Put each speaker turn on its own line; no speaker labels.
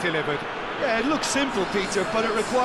delivered.
Yeah, it looks simple, Peter, but it requires...